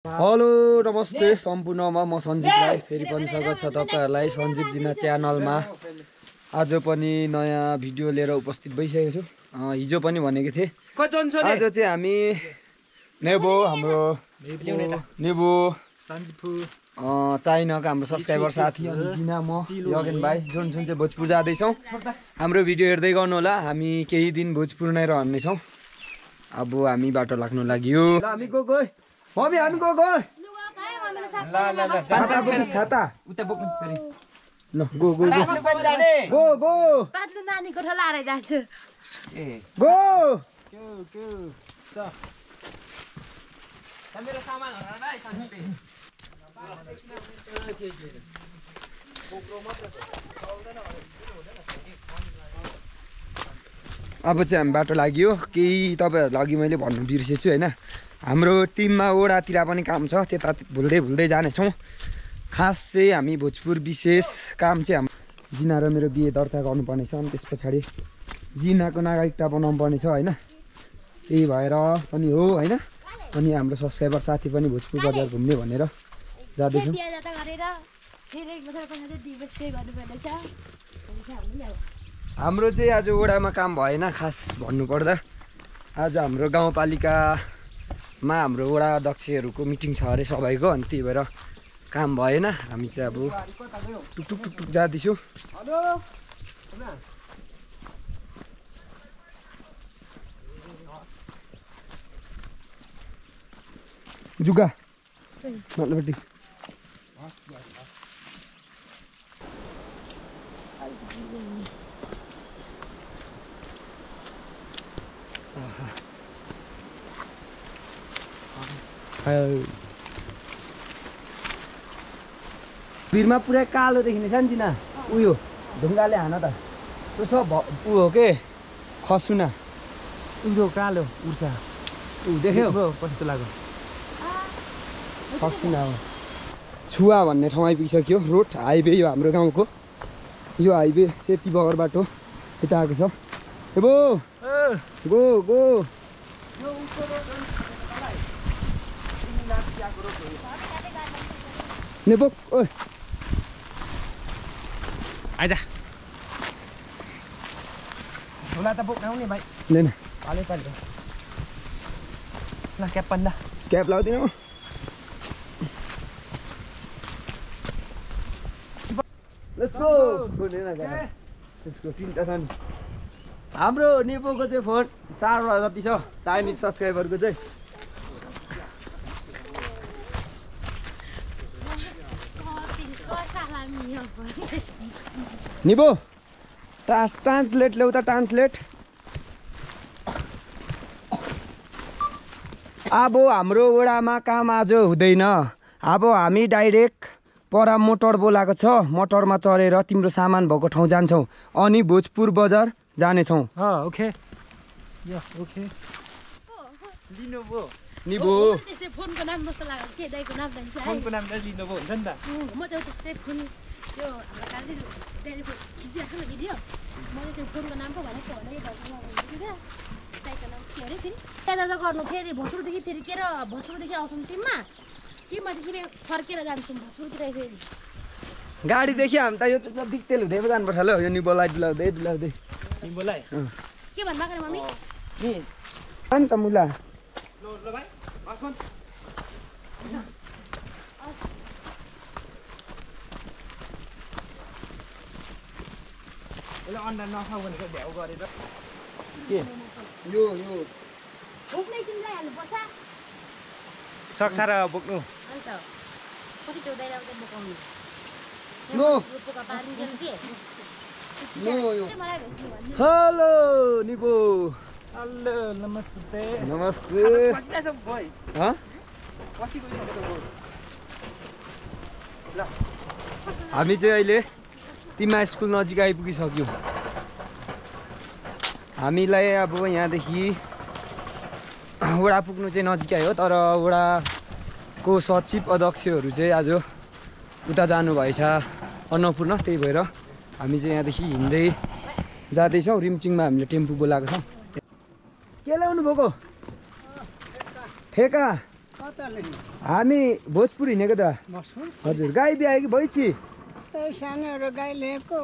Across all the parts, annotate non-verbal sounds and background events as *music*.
Hello नमस्ते। सम्पूर्णमा म सञ्जीव राई फेरि पनि स्वागत छ तपाईँहरूलाई सञ्जीव जिना च्यानलमा। आज पनि नयाँ भिडियो लिएर उपस्थित भइसकेको छु। हिजो पनि भनेको थिएँ। आज चाहिँ हामी नेबो हाम्रो नेबो। चाइनाको हाम्रो सब्सक्राइबर साथी अनि जिना म यगेन भाइ जुन जुन चाहिँ भोजपुर जाँदैछौँ। हाम्रो भिडियो हेर्दै गर्नु होला हामी केही दिन भोजपुर नै रहनेछौँ। अब हामी बाटो लाग्नु लाग्यो। ल हामी गएको मम्मी हामी गएको है छाता बोकिस्, छाता उता बोक्नु फेरि ल go go go go go पातलो नानीको ठोला हारेर जान्छु गो मेरो सामानहरू भाइ सन्जीवले अब चाहिँ हामी बाटो लाग्यो केही तपाईँहरूलाई अघि मैले भन्नु बिर्सेछु होइन हाम्रो टिममा ओडातिर पनि काम छ त्यता भुल्दै भुल्दै जानेछौँ। खास चाहिँ हामी भोजपुर विशेष काम चाहिँ हाम जिना र मेरो बिहे दर्ता गर्नुपर्ने छ अनि त्यस पछाडि जिनाको नागरिकता बनाउनु पर्ने छ होइन? त्यही भएर पनि हो होइन? अनि हाम्रो सब्सक्राइबर साथी पनि भोजपुर बजार घुम्ने भनेर जाँदैछौँ। हाम्रो चाहिँ आज ओडामा काम भएन खास भन्नुपर्दा। आज हाम्रो गाउँपालिकामा हाम्रो वडा अध्यक्षहरूको मिटिङ छ अरे सबैको अनि त्यही भएर काम भएन। हामी चाहिँ अब टुक टुक टुक टुक जाँदैछौँ। भिरमा पुरै कालो देखिने सानोतिना उयो ढुङ्गाले हान त। त्यो सब भ- उ हो के? खसुना। उम्रो कालो उर्चा ऊ देख्यो? कस्तो लाग्यो? खसुना हो। छुवा भन्ने ठाउँ आइपुगिसक्यो। रोड हाइवे यो हाम्रो गाउँको। यो हाइवे सेती बगर बाटो। यता आएको छ। ए बो! Go go! ने बोक ओइ आइज झोला त बोक्न आउने भाइ ले न पाले पाले ल क्याप पनि ल क्याप लाउँदिनँ म Let's go! त्यसको तिनवटा छन् हाम्रो नेपोको चाहिँ फोन चारवटा जति छ चाइनिज सब्सक्राइबरको चाहिँ कतिको सालामी हो भने। निबो। ट्रान्स ट्रान्सलेट ल्याउ त ट्रान्सलेट अब हाम्रो वडामा काम आज हुँदैन। अब हामी डाइरेक्ट पर मोटर बोलाएको छ। मोटरमा चढेर तिम्रो सामान भएको ठाउँ जान्छौँ। अनि भोजपुर बजार जानेछौँ। ओके। Yes okay. फोनको नाम जस्तो लाग्यो। के दाइको नाम। फोनको नाम लिनु भयो हुन्छ नि त। चाहिँ त्यो हाम्रो कालले त्यहाँदेखि खिचिरहेको छ नि भिडियो मैले त्यो फोनको नाम पो भनेको भने यो थिएँ दाइको नाम के अरे फेरि त्यहाँ जाँदा गर्नु फेरि भोसुरदेखि फेरि के र भोसुरदेखि आउँछौँ टिममा टिमबाट फेरि फर्केर जान्छौँ भोसुरतिर फेरि गाडीदेखि हामी त यो जति तेल हुँदै पो जानुपर्छ ल यो निबोलाई डुलाउँदै डुलाउँदै बोलाइ के भन्नुभएको रे मम्मी? नि त मुला। ल ल भाइ अन्डा नखाऊ भनेको भ्याउ गरेर के यो यो सक्छ र बोक्नु हेलो निबो हेलो नमस्ते नमस्ते हामी चाहिँ अहिले तिमा स्कुल नजिक आइपुगिसक्यौँ। हामीलाई अब यहाँदेखि वडा पुग्नु चाहिँ नजिकै हो तर वडाको सचिव अध्यक्षहरू चाहिँ आज उता जानुभएछ अन्नपूर्ण त्यही भएर हामी चाहिँ यहाँदेखि हिँड्दै जाँदैछौँ। रिम्चिङमा हामीले टेम्पो बोलाएको छौँ। के ल्याउनु भएको? ठेका। हामी भोजपुर हिँडेको त। हजुर गाई बिहायो कि भैँची। सानोहरू गाई लिएको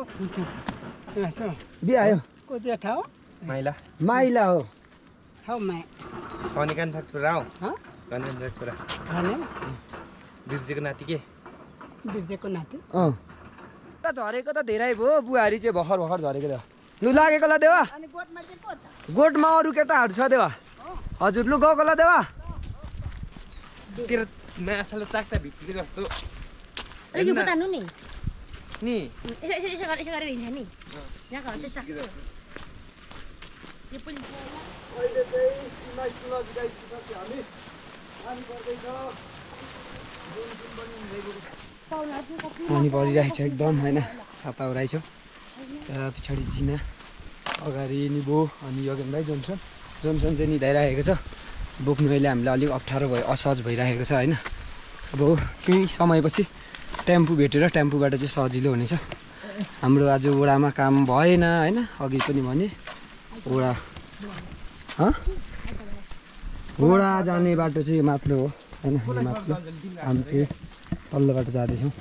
बिहायो को जेठा हो। माइला। माइला हो। हौ मा कनिकान साग छोरा हौ। हँ? कनिकान साग छोरा। बिर्जेको नाति के? बिर्जेको नाति। अँ। त झरेको त धेरै भयो बुहारी चाहिँ भर्खर भर्खर झरेको त लु लागेको ल देवा। अनि गोठमा चाहिँ को त गोठमा अरू केटाहरू छ देवा। हजुर लु गएको ल देवा। तेरो मासुले चाक्ता भित्रिएको जस्तो। नि यसो गरेर यसो गरेर हिँड्छ नि यहाँको चाहिँ चाक्छु यो पनि अहिले चाहिँ पाहुनाहरू पनि कति पानी परिरहेको छ एकदम होइन छाता उराइछौँ त्यहाँ पछाडि जिना अगाडि निबो अनि योगेन भाइ जोन्सन जोन्सन चाहिँ निधाइरहेको छ बोक्नु अहिले हामीलाई अलिक अप्ठ्यारो भयो असहज भइरहेको छ होइन अब केही समयपछि टेम्पू भेटेर टेम्पूबाट चाहिँ सजिलो हुनेछ। हाम्रो आज ओडामा काम भएन होइन? अघि पनि भने ओडा ओडा जाने बाटो चाहिँ माथिल्लो हो होइन? माथिल्लो हामी चाहिँ तल्लो बाटो जाँदैछौँ।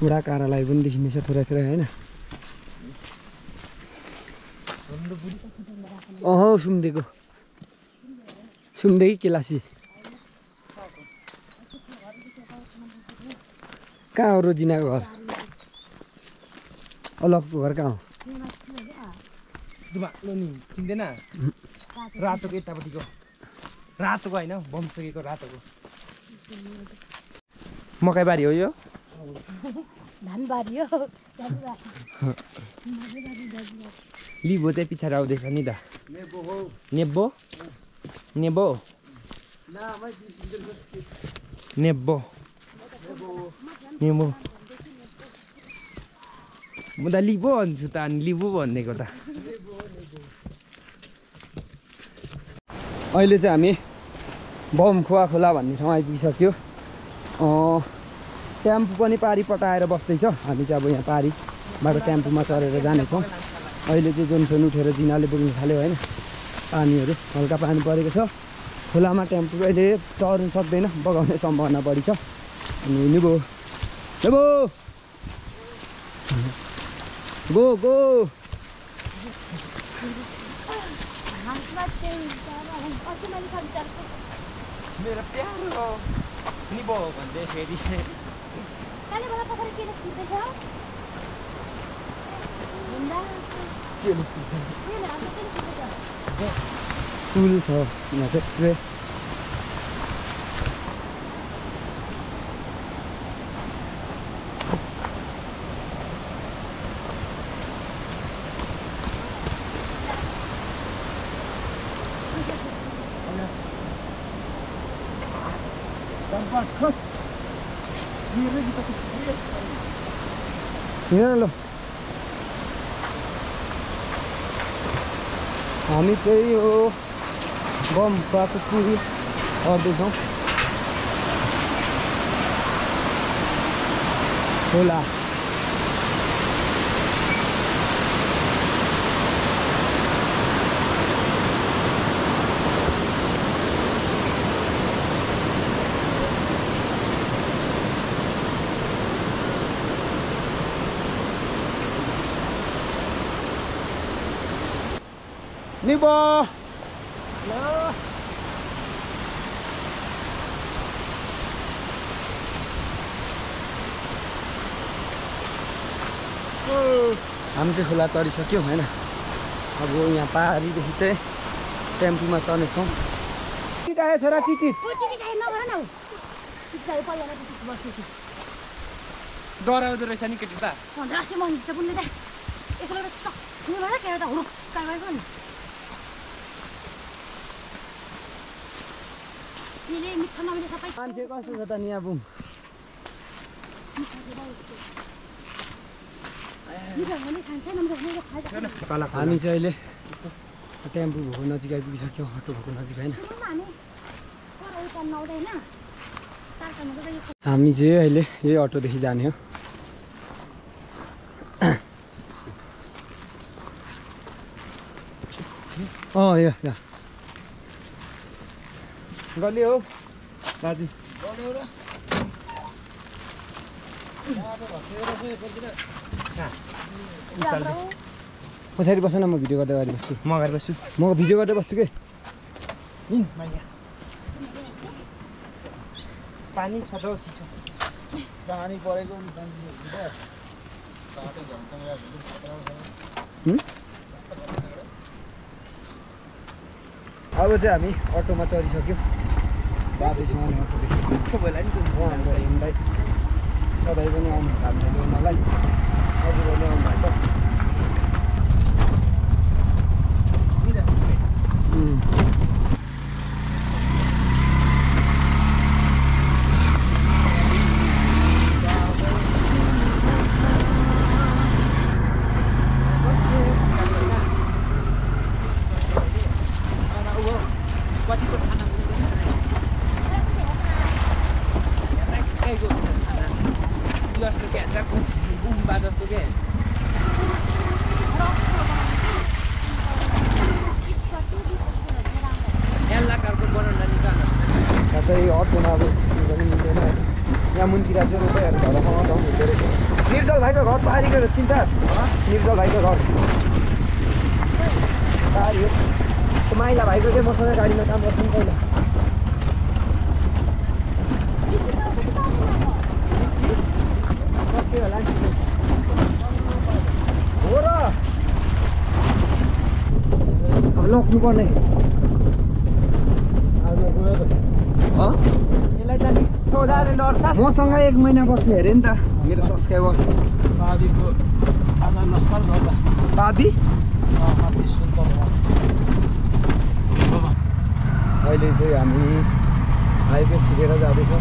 बुढा कारालाई पनि देखिनेछ थोरै थोरै होइन? अह सुम्देको। सुम्देकी केलासी। कहाँ हो रोजिनाको घर? अलगको घर कहाँ हो? नि चिन्दैन? रातोको यतापट्टिको। रातोको होइन बमसकेको रातोको। मकैबारी हो यो? धानबारी हो लिभो चाहिँ पछाडि आउँदैछ नि त। नेब्बो नेबो नेब्बो नेबो म त लिबो भन्छु त अनि लिबो भनिदिएको त। अहिले चाहिँ हामी बम खोवा खोला भन्ने ठाउँ आइपुगिसक्यो। अँ, टेम्पो पनि पारी पटाएर बस्दैछ। हामी चाहिँ अब यहाँ पारीबाट टेम्पोमा चढेर जानेछौँ। अहिले चाहिँ जोनसन उठेर जिनाले बोक्नु थाल्यो होइन। पानीहरू हल्का पानी परेको छ। खोलामा टेम्पो अहिले चढ्नु सक्दैन बगाउने सम्भावना बढी छ। अनि निबो निबो गो गो। मेरो प्यारो निबो भन्दै फेरि। कालेबाट पोखरी किन खिच्दैछ हुँदा किन हाम्रो किन खिच्दैछ पुल छ यहाँ चाहिँ पुरै हिँड न ल हामी चाहिँ यो बम बाटो पुरी गर्दैछौँ निबो हामी चाहिँ खोला तरिसक्यौँ होइन? अब यहाँ पारीदेखि चाहिँ टेम्पोमा चढ्नेछौँ छोरा डराउँदो रहेछ नि केटी त राष्ट्रिय मन्दिर त पुग्ने त यसो गरेर चक्क भएर केटा त हुरुक्क गएको नि यसले मिठो नमिठो सबै मान्छे कस्तो छ त नि अब हामी चाहिँ अहिले टेम्पो भएको नजिक आइपुगिसक्यौँ अटो भएको नजिक होइन। हामी चाहिँ अहिले यही अटोदेखि जाने हो। अँ यहाँ। गल्ली हो दाजु पछाडि बस न म भिडियो गर्दै अगाडि बस्छु म अगाडि बस्छु म भिडियो गर्दै बस्छु कि पानी छ त चिसो पानी परेको अब चाहिँ हामी अटोमा चढिसक्यौँ जाँदैछौँ अनि अटोदेखि को बोला नि हाम्रो हिँड्दै सधैँ पनि आउनुहुन्छ हामीले ल्याउनलाई हजुरहरूले आउनु भएको छ जस्तो के भन्छ गुम्बा जस्तो के एल्लाकारको बनाउन निकाल्नु खासै अटोमा अब मिल्दैन यहाँ मुनतिर चाहिँ रोपैहरू घर ठाउँ हुँदो रहेछ निर्जल भाइको घर पारीको चिन्छस् निर्जल भाइको घर पारी हो माइला भाइको चाहिँ मसँग गाडीमा काम गर्थ्यौँ पहिला कति होला नि हो र अब लग्नु पर्ने हँ यसलाई त नि सोधाले लड्छ। मसँग एक महिना बस्ने अरे नि त मेरो सब्सक्राइबर। बाबी? अहिले चाहिँ हामी हाइवे छिरेर जाँदैछौँ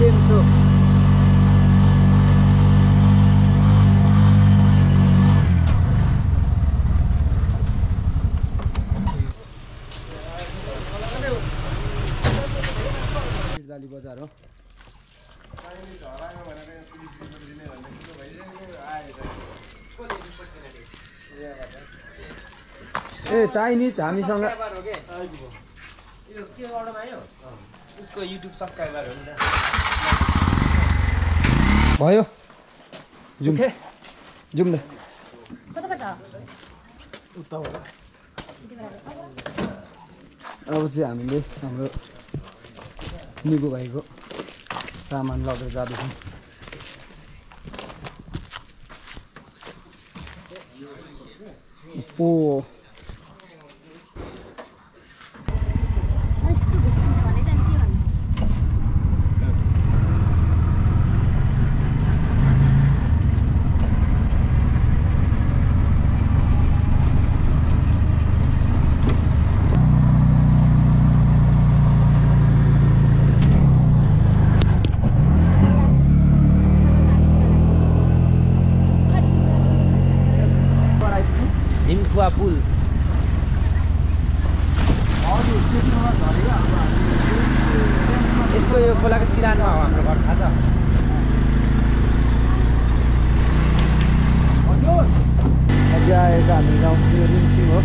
चेन्सो जाली बजार हो ए चाइनिज हामीसँग। उसको युट्युब सब्सक्राइबर हो नि त। भयो। जाउँ। ओके। जाउँ न कताबाट? अब चाहिँ हामीले हाम्रो निगु भाइको सामान लगेर जाँदैछौँ। ओ यस्तो घुम्छ भने चाहिँ के भन्नु हिमकुवा पुल यसको यो खोलाको सिरानमा हो हाम्रो घर थाहा छ अझै आएको हामी गाउँ यो रिम्सिङ हो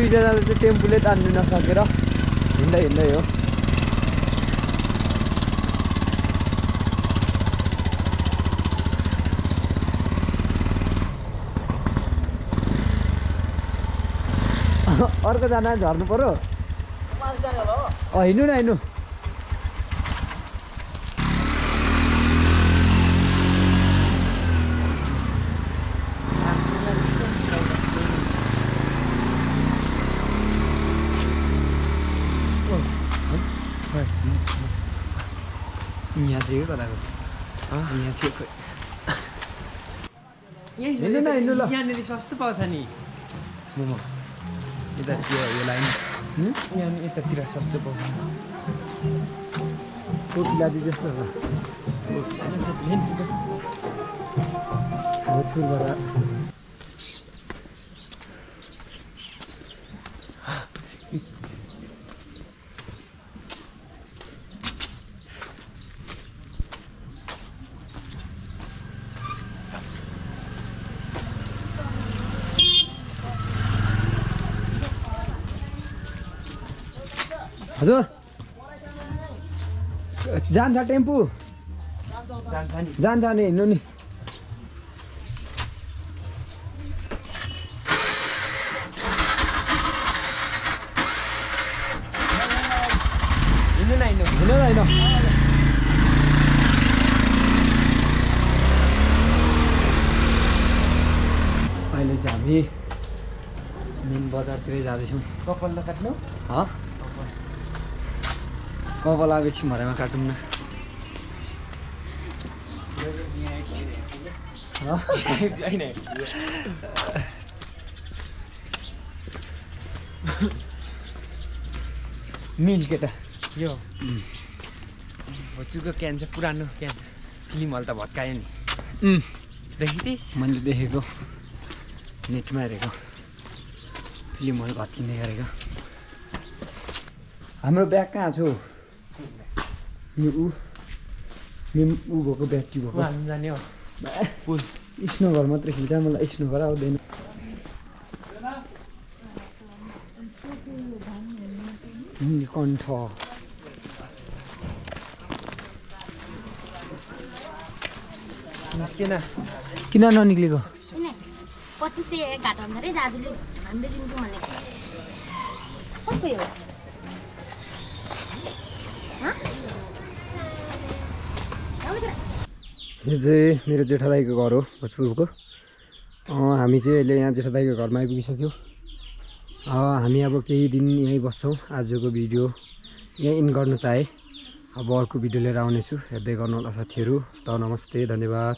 दुईजनाले चाहिँ टेम्पोले तान्नु नसकेर हिँड्दै हिँड्दै हो अर्कोजना झर्नु पऱ्यो हिँड्नु न हिँड्नु कि कताको यहाँ थियो खोइ हिँड्नु न, हिँड्नु ल। यहाँनिर सस्तो पाउँछ नि मोमो यता त्यो यो लाइन? यहाँ यतातिर सस्तो पाउँछ कोपिलादी जस्तो होला हजुर जान्छ टेम्पू। जान्छ नि हिँड्नु नि। हिँड्नु न अहिले चाहिँ हामी मेन बजारतिरै जाँदैछौँ। कपाल नकाट्नु ह? कपाल अब एकछिन भरेमा काटौँ न *laughs* मिल केटा। यो। होचुको क्यान चाहिँ पुरानो क्यान। फिल्म हल त भत्कायो नि। देखिँदैछ। मैले देखेको। नेटमा हेरेको। फिल्महरू भत्किँदै गरेको। हाम्रो ब्याग कहाँ छ? यो ऊ यो ऊ भएको ब्याट्री भएको जाने हो पुल स्नोघर मात्रै खेल्छ मलाई स्नोघर आउँदैन कण्ठ निस्केन किन ननिक्लेको पच्चिस सय घाट भन्दा अरे दाजुले हान्दै दिन्छु भनेको कसको यो यो चाहिँ मेरो जेठा दाईको घर हो भोजपुरको। हामी चाहिँ अहिले यहाँ जेठा दाईको घरमा आइपुगिसक्यौँ। हामी अब केही दिन यहीँ बस्छौँ आजको भिडियो। यहीँ इन गर्न चाहेँ। अब अर्को भिडियो लिएर आउनेछु हेर्दै गर्नु होला साथीहरू। हस्त नमस्ते धन्यवाद।